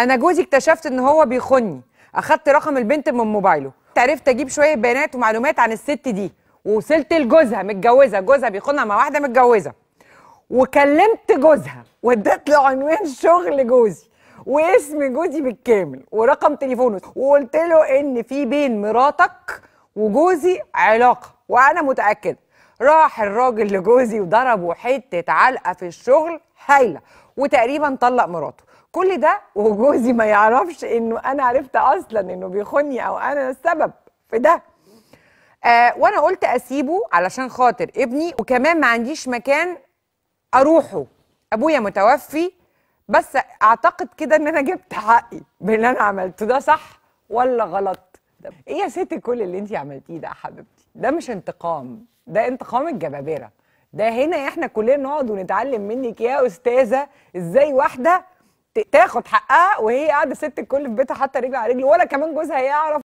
أنا جوزي اكتشفت ان هو بيخوني. اخدت رقم البنت من موبايله. عرفت أجيب شوية بيانات ومعلومات عن الست دي. ووصلت لجوزها متجوزة. جوزها بيخونها مع واحدة متجوزة. وكلمت جوزها واديت له عنوان شغل جوزي واسم جوزي بالكامل ورقم تليفونه. وقلت له إن في بين مراتك وجوزي علاقة وأنا متاكده راح الراجل لجوزي وضربه حتة علقة في الشغل هايلة وتقريبا طلق مراته. كل ده وجوزي ما يعرفش إنه أنا عرفت أصلا إنه بيخوني أو أنا السبب في ده. آه وأنا قلت أسيبه علشان خاطر ابني وكمان ما عنديش مكان أروحه. أبويا متوفي بس أعتقد كده إن أنا جبت حقي باللي أنا عملته. ده صح ولا غلط؟ ده إيه يا ست كل اللي انت عملتيه ده يا حبيبتي؟ ده مش انتقام ده انتقام الجبابرة. ده هنا إحنا كلنا نقعد ونتعلم منك يا أستاذة إزاي واحدة تاخد حقها وهي قاعدة ست الكل في بيتها حاطة رجل على رجل ولا كمان جوزها يعرف